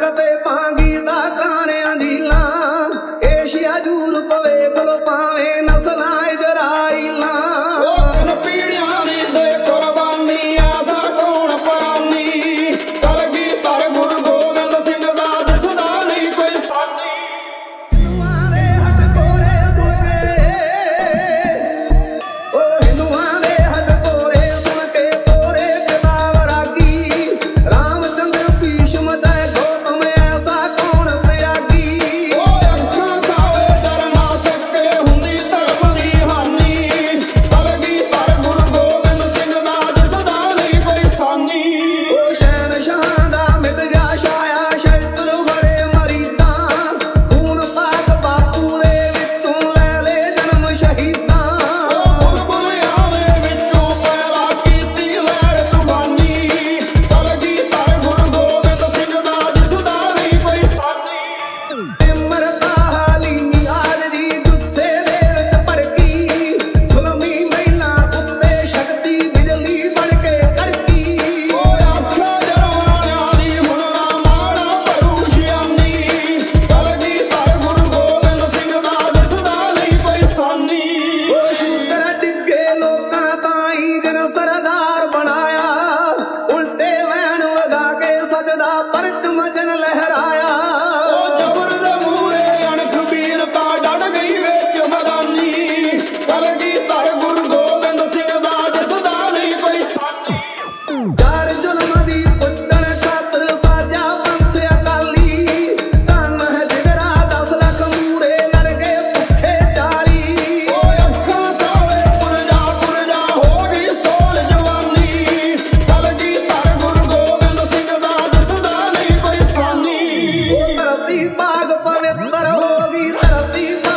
ਕਦੇ ਮੰਗੀ comiendo la bobina, la.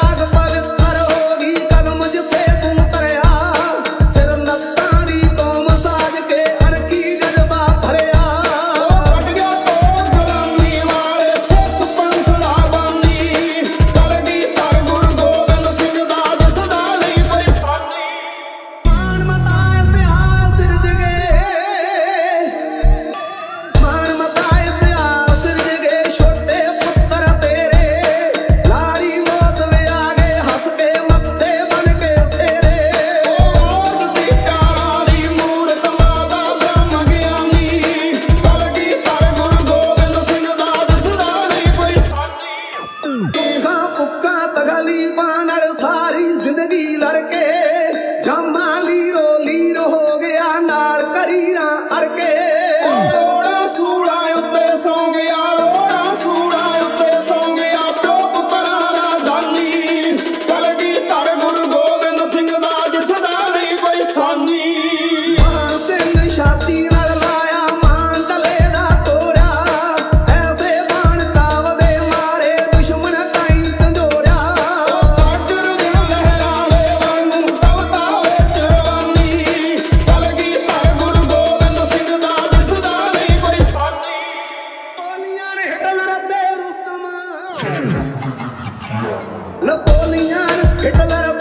It's a lot of